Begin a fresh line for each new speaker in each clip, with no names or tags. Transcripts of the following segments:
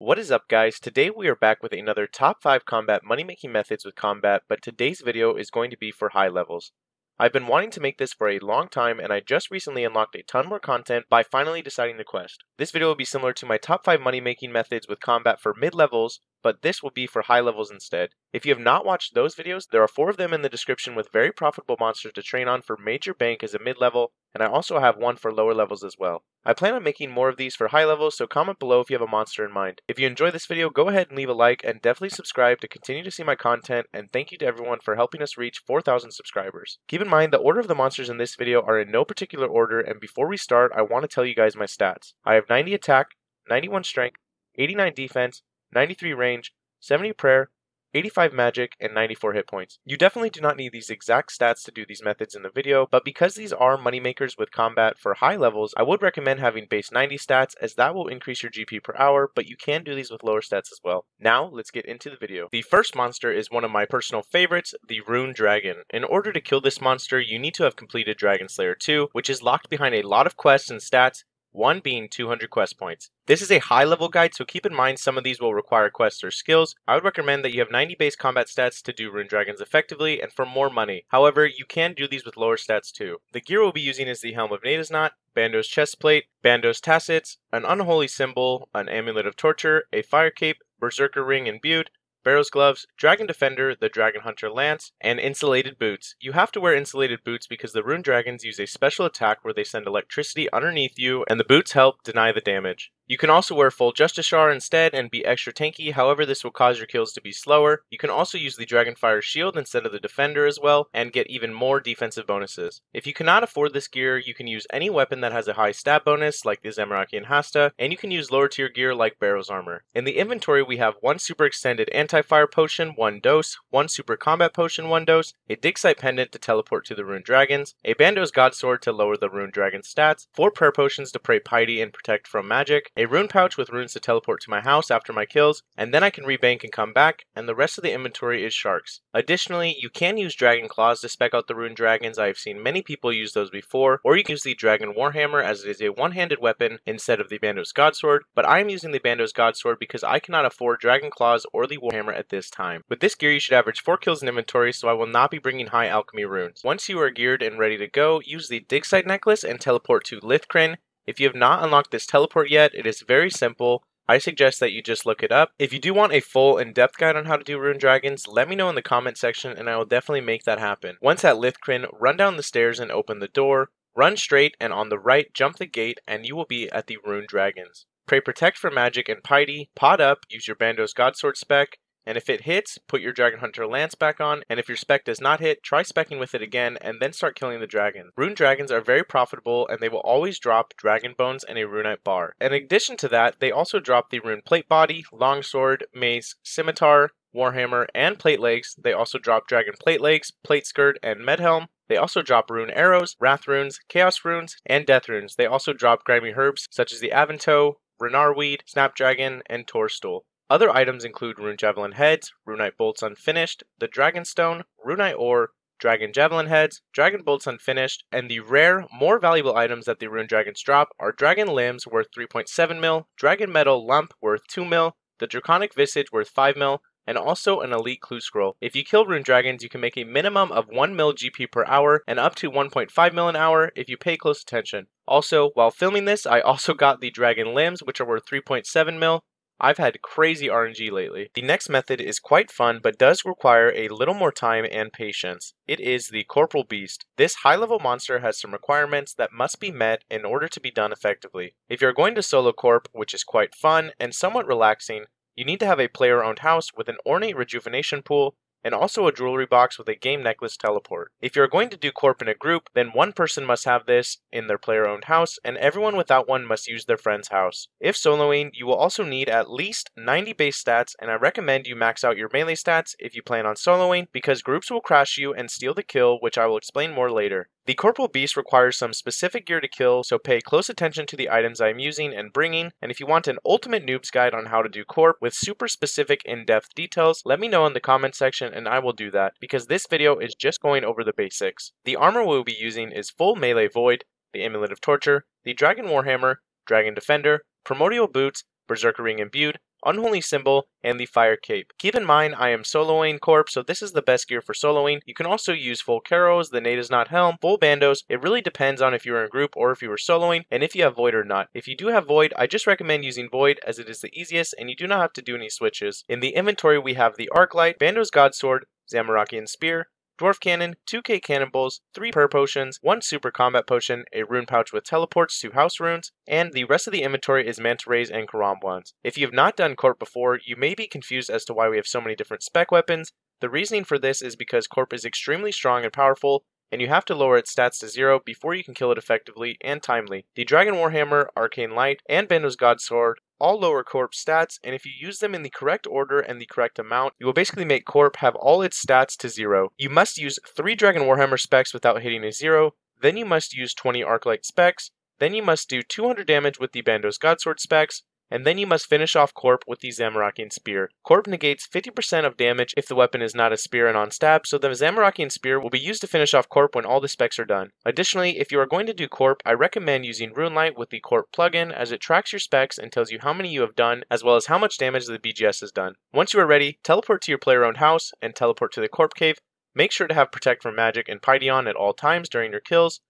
What is up guys? Today we are back with another top 5 combat money making methods with combat, but today's video is going to be for high levels. I've been wanting to make this for a long time and I just recently unlocked a ton more content by finally deciding the quest. This video will be similar to my top 5 money making methods with combat for mid levels, but this will be for high levels instead. If you have not watched those videos, there are four of them in the description with very profitable monsters to train on for Major Bank as a mid level, and I also have one for lower levels as well. I plan on making more of these for high levels, so comment below if you have a monster in mind. If you enjoy this video, go ahead and leave a like and definitely subscribe to continue to see my content, and thank you to everyone for helping us reach 4,000 subscribers. Keep in mind, the order of the monsters in this video are in no particular order, and before we start, I want to tell you guys my stats. I have 90 attack, 91 strength, 89 defense, 93 range, 70 prayer, 85 magic, and 94 hit points. You definitely do not need these exact stats to do these methods in the video, but because these are moneymakers with combat for high levels, I would recommend having base 90 stats as that will increase your GP per hour, but you can do these with lower stats as well. Now, let's get into the video. The first monster is one of my personal favorites, the Rune Dragon. In order to kill this monster, you need to have completed Dragon Slayer 2, which is locked behind a lot of quests and stats, one being 200 quest points. This is a high level guide, so keep in mind some of these will require quests or skills. I would recommend that you have 90 base combat stats to do Rune Dragons effectively and for more money. However, you can do these with lower stats too. The gear we'll be using is the Helm of Neitiznot, Bandos chestplate, Bandos tassets, an unholy symbol, an amulet of torture, a fire cape, berserker ring imbued, Barrow's gloves, Dragon Defender, the Dragon Hunter lance, and insulated boots. You have to wear insulated boots because the Rune Dragons use a special attack where they send electricity underneath you, and the boots help deny the damage. You can also wear full Justiciar instead and be extra tanky, however this will cause your kills to be slower. You can also use the Dragonfire shield instead of the Defender as well, and get even more defensive bonuses. If you cannot afford this gear, you can use any weapon that has a high stat bonus, like the Zamorakian Hasta, and you can use lower tier gear like Barrow's armor. In the inventory we have one super extended anti-fire potion, one dose, one super combat potion, one dose, a Dig Site pendant to teleport to the Rune Dragons, a Bandos God Sword to lower the Rune Dragon stats, four prayer potions to pray piety and protect from magic, a rune pouch with runes to teleport to my house after my kills, and then I can rebank and come back, and the rest of the inventory is sharks. Additionally, you can use dragon claws to spec out the rune dragons, I have seen many people use those before, or you can use the dragon warhammer as it is a one-handed weapon instead of the Bandos Godsword, but I am using the Bandos Godsword because I cannot afford dragon claws or the warhammer at this time. With this gear you should average 4 kills in inventory, so I will not be bringing high alchemy runes. Once you are geared and ready to go, use the dig site necklace and teleport to Lithkren, if you have not unlocked this teleport yet, it is very simple. I suggest that you just look it up. If you do want a full in-depth guide on how to do Rune Dragons, let me know in the comment section and I will definitely make that happen. Once at Lithkren, run down the stairs and open the door, run straight and on the right jump the gate and you will be at the Rune Dragons. Pray Protect for Magic and Piety, pot up, use your Bandos Godsword spec, and if it hits, put your Dragon Hunter Lance back on, and if your spec does not hit, try specking with it again, and then start killing the dragon. Rune Dragons are very profitable, and they will always drop Dragon Bones and a Runite Bar. In addition to that, they also drop the Rune Plate Body, Longsword, Mace, Scimitar, Warhammer, and Plate Legs. They also drop Dragon Plate Legs, Plate Skirt, and Medhelm. They also drop rune arrows, wrath runes, chaos runes, and death runes. They also drop grimy herbs such as the Avantoe, Ranarr weed, Snapdragon, and Torstol. Other items include Rune Javelin heads, Runite bolts unfinished, the Dragonstone, Runite ore, Dragon Javelin heads, Dragon bolts unfinished, and the rare, more valuable items that the Rune Dragons drop are Dragon limbs worth 3.7 mil, Dragon metal lump worth 2 mil, the Draconic visage worth 5 mil, and also an elite clue scroll. If you kill rune dragons, you can make a minimum of 1 mil GP per hour and up to 1.5 mil an hour if you pay close attention. Also, while filming this, I also got the dragon limbs, which are worth 3.7 mil, I've had crazy RNG lately. The next method is quite fun but does require a little more time and patience. It is the Corporeal Beast. This high level monster has some requirements that must be met in order to be done effectively. If you're going to solo corp, which is quite fun and somewhat relaxing, you need to have a player owned house with an ornate rejuvenation pool, and also a jewelry box with a game necklace teleport. If you're going to do corp in a group, then one person must have this in their player owned house, and everyone without one must use their friend's house. If soloing, you will also need at least 90 base stats, and I recommend you max out your melee stats if you plan on soloing, because groups will crash you and steal the kill, which I will explain more later. The Corporeal Beast requires some specific gear to kill, so pay close attention to the items I am using and bringing, and if you want an ultimate noob's guide on how to do Corp with super specific in-depth details, let me know in the comment section and I will do that, because this video is just going over the basics. The armor we'll be using is full melee void, the Amulet of Torture, the Dragon Warhammer, Dragon Defender, Primordial Boots, Berserker Ring Imbued, Unholy Symbol, and the Fire Cape. Keep in mind, I am soloing Corp, so this is the best gear for soloing. You can also use full Karos, the Neitiznot Helm, full Bandos. It really depends on if you are in a group or if you are soloing, and if you have Void or not. If you do have Void, I just recommend using Void as it is the easiest and you do not have to do any switches. In the inventory, we have the Arc Light, Bandos God Sword, Zamorakian Spear, Dwarf Cannon, 2k Cannonballs, 3 Per Potions, 1 Super Combat Potion, a Rune Pouch with Teleports, 2 House Runes, and the rest of the inventory is Manta Rays and Karam. If you have not done Corp before, you may be confused as to why we have so many different spec weapons. The reasoning for this is because Corp is extremely strong and powerful, and you have to lower its stats to zero before you can kill it effectively and timely. The Dragon Warhammer, Arcane Light, and Bandos God Sword all lower Corp stats, and if you use them in the correct order and the correct amount, you will basically make Corp have all its stats to zero. You must use 3 Dragon Warhammer specs without hitting a zero, then you must use 20 Arclight specs, then you must do 200 damage with the Bandos Godsword specs, and then you must finish off Corp with the Zamorakian Spear. Corp negates 50% of damage if the weapon is not a spear and on stab, so the Zamorakian Spear will be used to finish off Corp when all the specs are done. Additionally, if you are going to do Corp, I recommend using RuneLite with the Corp plugin as it tracks your specs and tells you how many you have done, as well as how much damage the BGS has done. Once you are ready, teleport to your player-owned house and teleport to the Corp Cave. Make sure to have Protect from Magic and Pydeon at all times during your kills.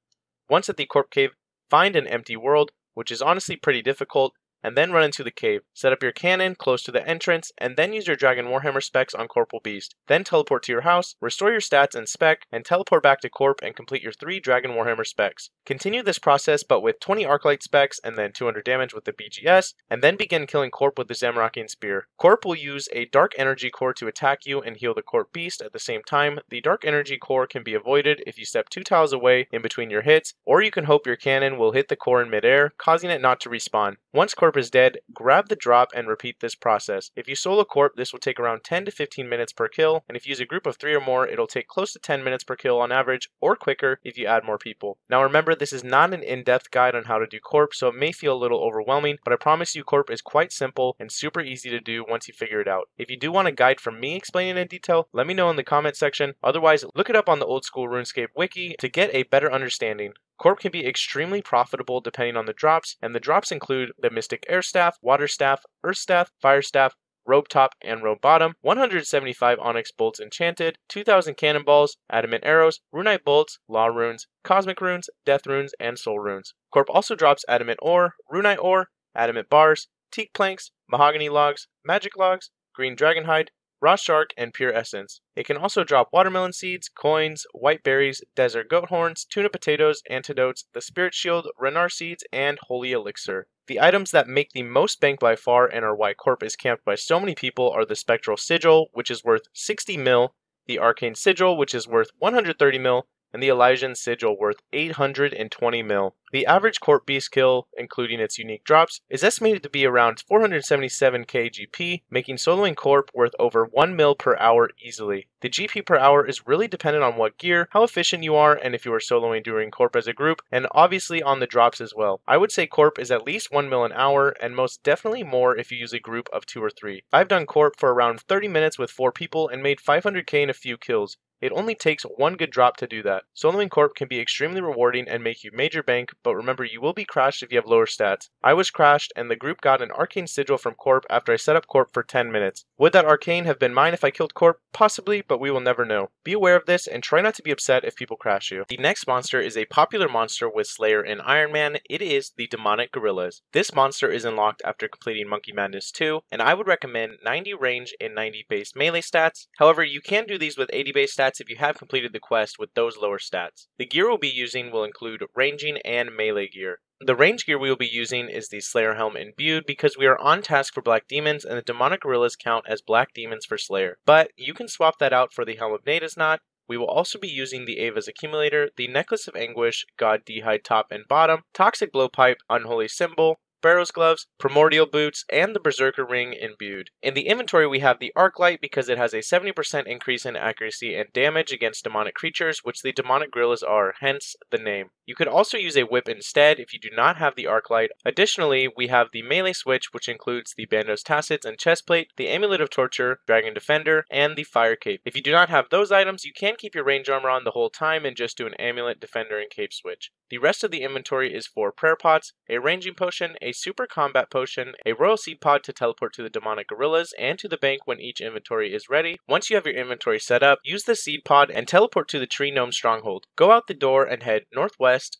Once at the Corp Cave, find an empty world, which is honestly pretty difficult, and then run into the cave. Set up your cannon close to the entrance, and then use your Dragon Warhammer specs on Corporeal Beast. Then teleport to your house, restore your stats and spec, and teleport back to Corp and complete your 3 Dragon Warhammer specs. Continue this process but with 20 Arclight specs and then 200 damage with the BGS, and then begin killing Corp with the Zamorakian Spear. Corp will use a Dark Energy Core to attack you and heal the Corp Beast at the same time. The Dark Energy Core can be avoided if you step 2 tiles away in between your hits, or you can hope your cannon will hit the core in midair, causing it not to respawn. Once Corp is dead, grab the drop and repeat this process. If you solo Corp, this will take around 10 to 15 minutes per kill, and if you use a group of 3 or more, it'll take close to 10 minutes per kill on average, or quicker if you add more people. Now remember, this is not an in-depth guide on how to do Corp, so it may feel a little overwhelming, but I promise you Corp is quite simple and super easy to do once you figure it out. If you do want a guide from me explaining in detail, let me know in the comment section. Otherwise, look it up on the old school RuneScape wiki to get a better understanding. Corp can be extremely profitable depending on the drops, and the drops include the Mystic Air Staff, Water Staff, Earth Staff, Fire Staff, Robe Top, and Robe Bottom, 175 Onyx Bolts Enchanted, 2000 Cannonballs, Adamant Arrows, Runite Bolts, Law Runes, Cosmic Runes, Death Runes, and Soul Runes. Corp also drops Adamant Ore, Runite Ore, Adamant Bars, Teak Planks, Mahogany Logs, Magic Logs, Green Dragonhide, raw shark, and pure essence. It can also drop watermelon seeds, coins, white berries, desert goat horns, tuna potatoes, antidotes, the spirit shield, ranarr seeds, and holy elixir. The items that make the most bank by far and are why Corp is camped by so many people are the Spectral Sigil, which is worth 60 mil, the Arcane Sigil, which is worth 130 mil, and the Elysian Sigil worth 820 mil. The average Corp Beast kill, including its unique drops, is estimated to be around 477 KGP, making soloing Corp worth over 1 mil per hour easily. The GP per hour is really dependent on what gear, how efficient you are, and if you are soloing during Corp as a group, and obviously on the drops as well. I would say Corp is at least 1 mil an hour, and most definitely more if you use a group of 2 or 3. I've done Corp for around 30 minutes with 4 people and made 500k in a few kills. It only takes one good drop to do that. Soloing Corp can be extremely rewarding and make you major bank, but remember you will be crashed if you have lower stats. I was crashed and the group got an arcane sigil from Corp after I set up Corp for 10 minutes. Would that arcane have been mine if I killed Corp? Possibly, but we will never know. Be aware of this and try not to be upset if people crash you. The next monster is a popular monster with Slayer and Iron Man. It is the Demonic Gorillas. This monster is unlocked after completing Monkey Madness 2, and I would recommend 90 range and 90 base melee stats. However, you can do these with 80 base stats if you have completed the quest with those lower stats. The gear we'll be using will include ranging and melee gear. The range gear we will be using is the Slayer Helm Imbued because we are on task for Black Demons and the Demonic Gorillas count as Black Demons for Slayer. But you can swap that out for the Helm of Neitiznot. We will also be using the Ava's Accumulator, the Necklace of Anguish, God D'hide top and bottom, Toxic Blowpipe, Unholy Symbol, Barrow's gloves, primordial boots, and the berserker ring imbued. In the inventory we have the arc light because it has a 70% increase in accuracy and damage against demonic creatures, which the demonic gorillas are, hence the name. You could also use a whip instead if you do not have the arc light. Additionally, we have the melee switch which includes the Bandos Tassets and chestplate, the amulet of torture, dragon defender, and the fire cape. If you do not have those items, you can keep your range armor on the whole time and just do an amulet, defender, and cape switch. The rest of the inventory is for prayer pots, a ranging potion, super combat potion, a royal seed pod to teleport to the demonic gorillas and to the bank when each inventory is ready. Once you have your inventory set up, use the seed pod and teleport to the tree gnome stronghold. Go out the door and head northwest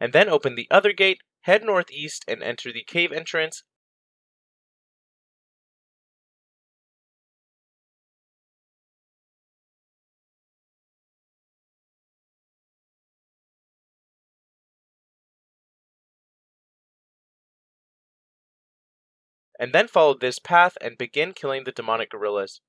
and then open the other gate, head northeast, and enter the cave entrance. And then follow this path and begin killing the demonic gorillas.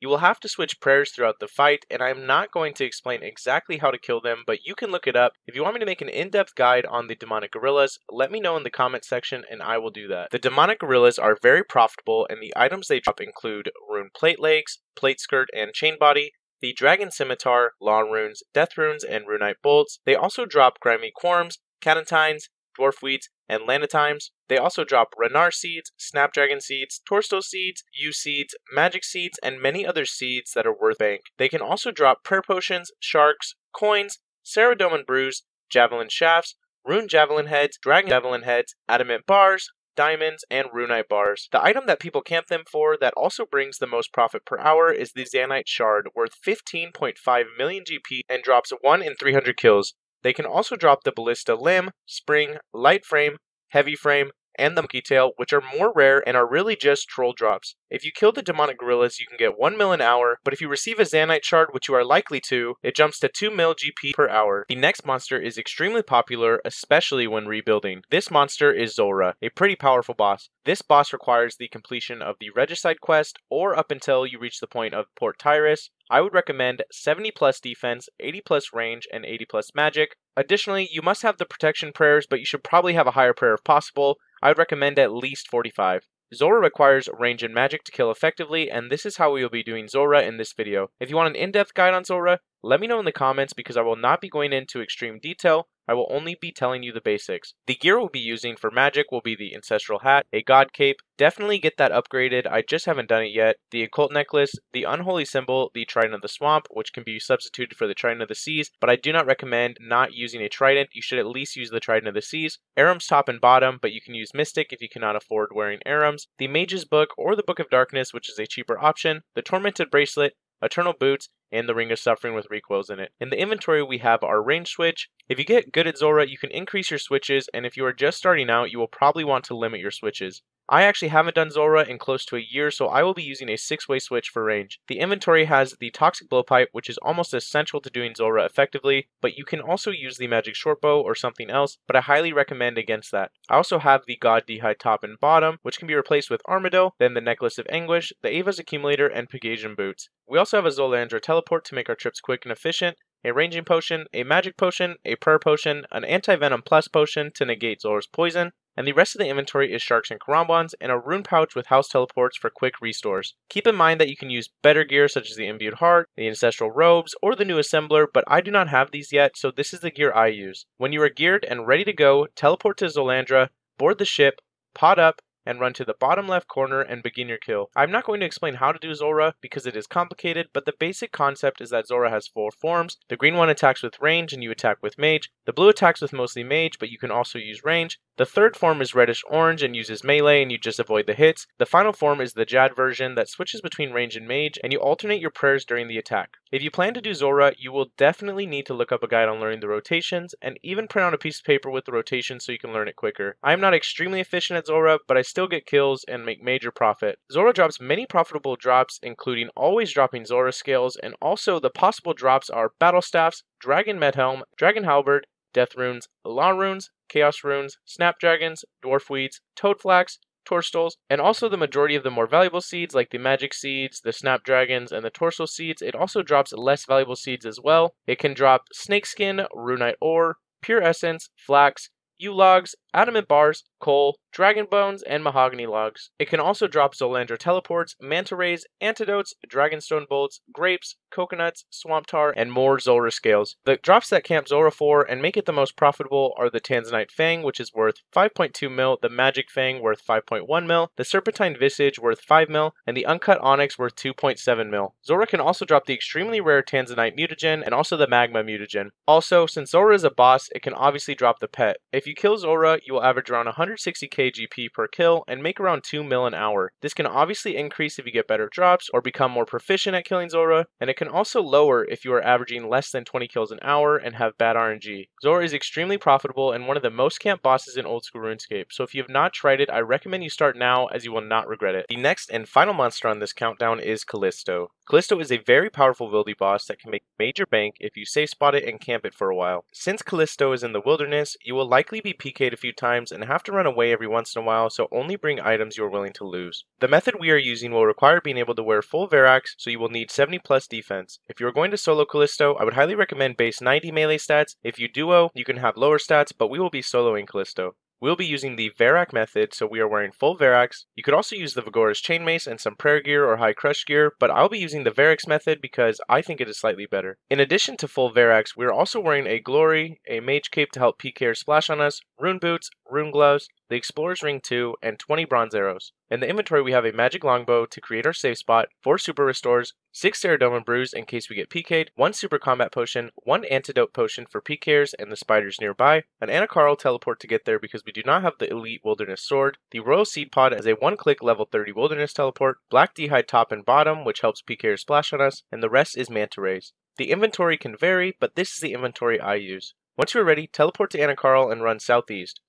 You will have to switch prayers throughout the fight, and I'm not going to explain exactly how to kill them, but you can look it up. If you want me to make an in-depth guide on the demonic gorillas, let me know in the comment section and I will do that. The demonic gorillas are very profitable, and the items they drop include rune plate legs, plate skirt, and chain body, the dragon scimitar, law runes, death runes, and runite bolts. They also drop grimy kwuarms, cadantines, dwarf weeds, and lantadymes. They also drop Ranarr seeds, Snapdragon seeds, Torstol seeds, yew seeds, magic seeds, and many other seeds that are worth bank. They can also drop prayer potions, sharks, coins, Saradomin brews, javelin shafts, rune javelin heads, dragon javelin heads, adamant bars, diamonds, and runite bars. The item that people camp them for that also brings the most profit per hour is the Zenyte Shard, worth 15.5 million GP and drops 1 in 300 kills. They can also drop the Ballista Limb, Spring, Light Frame, Heavy Frame, and the Monkey Tail, which are more rare and are really just troll drops. If you kill the demonic gorillas, you can get 1 mil an hour, but if you receive a Zenyte shard, which you are likely to, it jumps to 2 mil GP per hour. The next monster is extremely popular, especially when rebuilding. This monster is Zulrah, a pretty powerful boss. This boss requires the completion of the Regicide quest, or up until you reach the point of Port Tyras, I would recommend 70 plus defense, 80 plus range, and 80 plus magic. Additionally, you must have the protection prayers, but you should probably have a higher prayer if possible. I would recommend at least 45. Zulrah requires range and magic to kill effectively, and this is how we will be doing Zulrah in this video. If you want an in-depth guide on Zulrah, let me know in the comments because I will not be going into extreme detail, I will only be telling you the basics. The gear we'll be using for magic will be the Ancestral Hat, a God Cape, definitely get that upgraded, I just haven't done it yet, the Occult Necklace, the Unholy Symbol, the Trident of the Swamp, which can be substituted for the Trident of the Seas, but I do not recommend not using a Trident, you should at least use the Trident of the Seas, Ahrim's top and bottom, but you can use Mystic if you cannot afford wearing Ahrim's, the Mage's Book or the Book of Darkness, which is a cheaper option, the Tormented Bracelet, Eternal Boots, and the Ring of Suffering with recoils in it. In the inventory, we have our range switch. If you get good at Zulrah, you can increase your switches, and if you are just starting out, you will probably want to limit your switches. I actually haven't done Zulrah in close to a year, so I will be using a 6-way switch for range. The inventory has the Toxic Blowpipe, which is almost essential to doing Zulrah effectively, but you can also use the Magic Shortbow or something else, but I highly recommend against that. I also have the God D'hide top and bottom, which can be replaced with Armadyl, then the Necklace of Anguish, the Ava's Accumulator, and Pegasian Boots. We also have a Zul'Andra Teleport to make our trips quick and efficient, a ranging potion, a magic potion, a prayer potion, an anti-venom plus potion to negate Zulrah's poison, and the rest of the inventory is sharks and karambwans, and a rune pouch with house teleports for quick restores. Keep in mind that you can use better gear such as the imbued heart, the ancestral robes, or the new assembler, but I do not have these yet, so this is the gear I use. When you are geared and ready to go, teleport to Zul-Andra, board the ship, pod up, and run to the bottom left corner and begin your kill. I'm not going to explain how to do Zulrah because it is complicated, but the basic concept is that Zulrah has four forms. The green one attacks with range and you attack with mage. The blue attacks with mostly mage, but you can also use range. The third form is reddish orange and uses melee and you just avoid the hits. The final form is the Jad version that switches between range and mage and you alternate your prayers during the attack. If you plan to do Zulrah, you will definitely need to look up a guide on learning the rotations and even print out a piece of paper with the rotations so you can learn it quicker. I am not extremely efficient at Zulrah, but I still get kills and make major profit. Zulrah drops many profitable drops including always dropping Zulrah scales and also the possible drops are Battle Staffs, Dragon Medhelm, Dragon Halberd, Death Runes, Law Runes, Chaos Runes, Snapdragons, Dwarf Weeds, Toadflax, Torstols, and also the majority of the more valuable seeds like the Magic Seeds, the Snapdragons, and the Torstol Seeds. It also drops less valuable seeds as well. It can drop Snakeskin, Runite Ore, Pure Essence, Flax, yew logs, adamant bars, coal, dragon bones, and mahogany logs. It can also drop Zul-Andra teleports, manta rays, antidotes, dragonstone bolts, grapes, coconuts, swamp tar, and more Zulrah scales. The drops that camp Zulrah for and make it the most profitable are the Tanzanite Fang, which is worth 5.2 mil, the Magic Fang worth 5.1 mil, the Serpentine Visage worth 5 mil, and the Uncut Onyx worth 2.7 mil. Zulrah can also drop the extremely rare Tanzanite Mutagen and also the Magma Mutagen. Also, since Zulrah is a boss, it can obviously drop the pet. If you kill Zulrah, you will average around 160 kgp per kill and make around 2 mil an hour. This can obviously increase if you get better drops or become more proficient at killing Zulrah, and it can also lower if you are averaging less than 20 kills an hour and have bad RNG. Zulrah is extremely profitable and one of the most camp bosses in old school RuneScape, so if you have not tried it, I recommend you start now as you will not regret it. The next and final monster on this countdown is Callisto. Callisto is a very powerful wildy boss that can make major bank if you safe spot it and camp it for a while. Since Callisto is in the wilderness, you will likely be PK'd a few times and have to run away every once in a while, so only bring items you are willing to lose. The method we are using will require being able to wear full Verac's, so you will need 70 plus defense. If you are going to solo Callisto, I would highly recommend base 90 melee stats. If you duo, you can have lower stats, but we will be soloing Callisto. We'll be using the Verac method, so we are wearing full Verac's. You could also use the Viggora's Chain Mace and some Prayer Gear or High Crush Gear, but I'll be using the Verac's method because I think it is slightly better. In addition to full Verac's, we are also wearing a Glory, a Mage Cape to help PKer splash on us, Rune Boots, Rune Gloves, the Explorer's Ring 2, and 20 bronze arrows. In the inventory, we have a magic longbow to create our safe spot, 4 super restores, 6 Saradomin brews in case we get PK'd, 1 super combat potion, 1 antidote potion for PKers and the spiders nearby, an Annakarl teleport to get there because we do not have the elite wilderness sword, the Royal Seed Pod as a one click level 30 wilderness teleport, black D'hide top and bottom which helps PKers splash on us, and the rest is manta rays. The inventory can vary, but this is the inventory I use. Once you are ready, teleport to Annakarl and run southeast.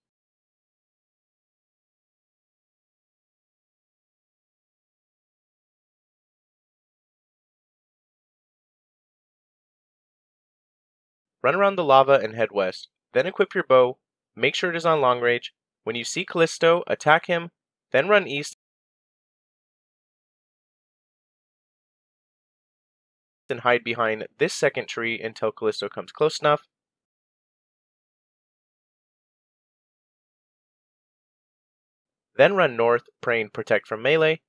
Run around the lava and head west. Then equip your bow, make sure it is on long range. When you see Callisto, attack him, then run east and hide behind this second tree until Callisto comes close enough. Then run north, praying protect from melee.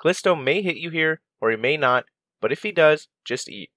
Callisto may hit you here, or he may not, but if he does, just eat.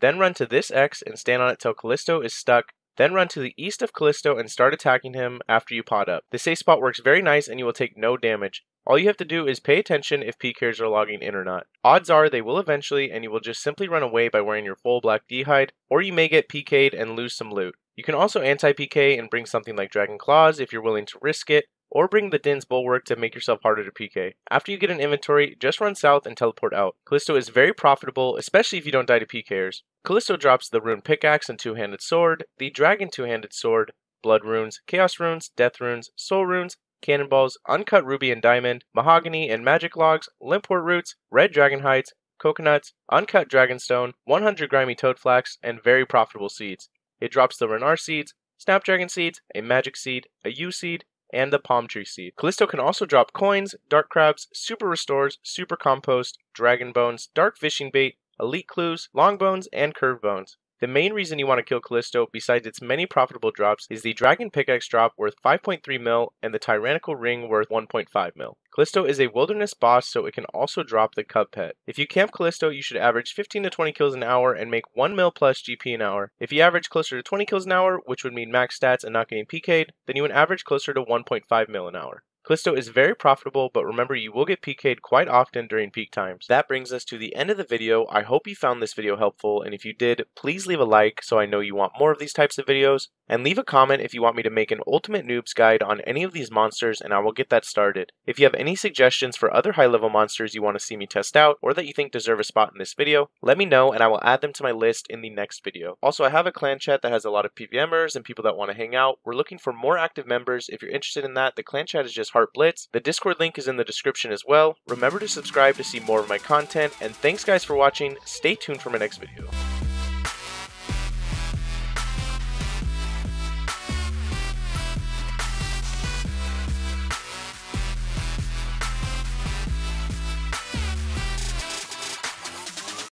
Then run to this X and stand on it till Callisto is stuck. Then run to the east of Callisto and start attacking him after you pot up. The safe spot works very nice and you will take no damage. All you have to do is pay attention if PKers are logging in or not. Odds are they will eventually and you will just simply run away by wearing your full black D'hide, or you may get PK'd and lose some loot. You can also anti-PK and bring something like Dragon Claws if you're willing to risk it, or bring the Dinh's Bulwark to make yourself harder to PK. After you get an inventory, just run south and teleport out. Callisto is very profitable, especially if you don't die to PKers. Callisto drops the Rune Pickaxe and Two-Handed Sword, the Dragon Two-Handed Sword, Blood Runes, Chaos Runes, Death Runes, Soul Runes, Cannonballs, Uncut Ruby and Diamond, Mahogany and Magic Logs, Limpwurt Roots, Red Dragon Hides, Coconuts, Uncut Dragonstone, 100 Grimy Toad Flax, and very profitable seeds. It drops the Ranarr Seeds, Snapdragon Seeds, a Magic Seed, a Yew Seed, and the palm tree seed. Callisto can also drop coins, dark crabs, super restores, super compost, dragon bones, dark fishing bait, elite clues, long bones, and curved bones. The main reason you want to kill Callisto, besides its many profitable drops, is the Dragon Pickaxe drop worth 5.3 mil and the Tyrannical Ring worth 1.5 mil. Callisto is a wilderness boss, so it can also drop the Cub Pet. If you camp Callisto, you should average 15 to 20 kills an hour and make 1 mil plus GP an hour. If you average closer to 20 kills an hour, which would mean max stats and not getting PK'd, then you would average closer to 1.5 mil an hour. Callisto is very profitable, but remember you will get PK'd quite often during peak times. That brings us to the end of the video. I hope you found this video helpful, and if you did, please leave a like so I know you want more of these types of videos, and leave a comment if you want me to make an Ultimate Noobs guide on any of these monsters and I will get that started. If you have any suggestions for other high level monsters you want to see me test out, or that you think deserve a spot in this video, let me know and I will add them to my list in the next video. Also, I have a clan chat that has a lot of PVMers and people that want to hang out. We're looking for more active members. If you're interested in that, the clan chat is just Hartblitz. The Discord link is in the description as well. Remember to subscribe to see more of my content, and thanks guys for watching. Stay tuned for my next video.